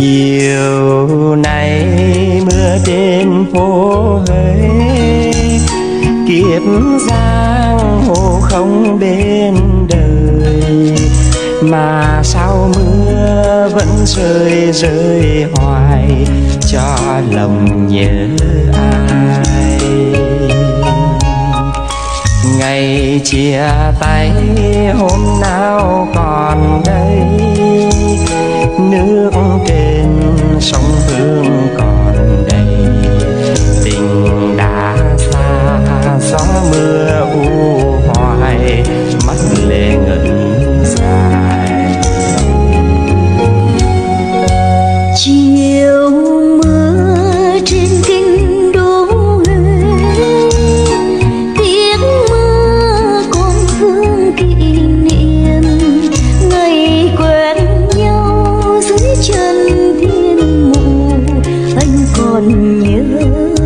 chiều nay mưa trên phố huế, kiếp giang hồ không bên đời. Mà sao mưa vẫn rơi rơi hoài, cho lòng nhớ ai? Ngày chia tay hôm nào còn đây, nước trên còn nhớ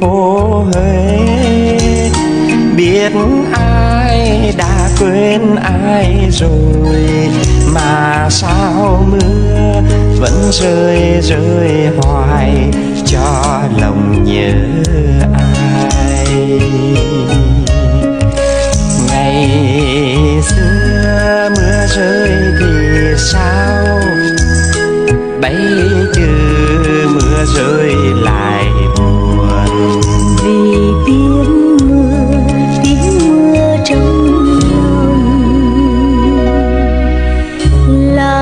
phố Huế. Biết ai đã quên ai rồi, mà sao mưa vẫn rơi rơi hoài cho lòng nhớ ai. Ngày xưa mưa rơi thì sao? Bây giờ mưa rơi lại